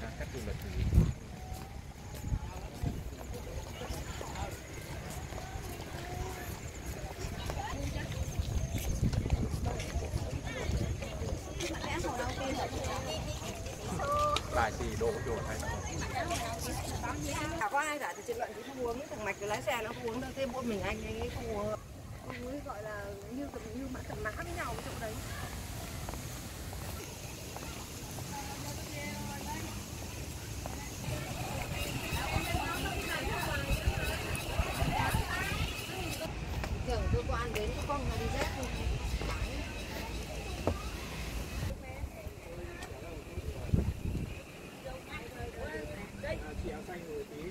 khách du lịch thì lại thì đồ chỗ này Chả có ai cả thì chuyện luận thì không uống thằng mạch cái lái xe nó không uống đâu thêm mỗi mình anh ấy không uống không uống gọi là như như mà thằng má với nhau cái chỗ đấy đến cơ con đi rét thôi chị áo xanh rồi tí